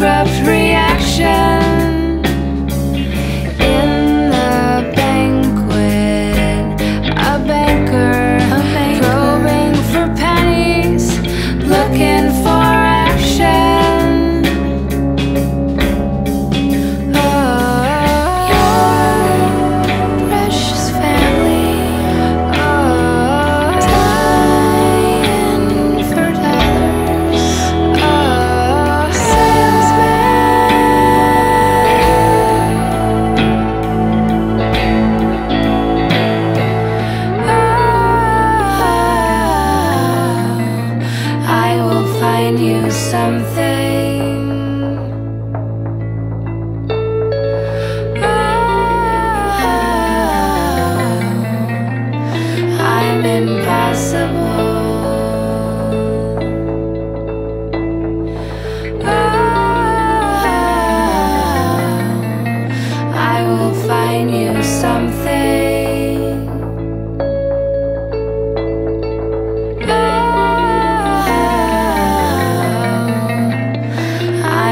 bankrupt something. Oh, I'm impossible. Ah, find you something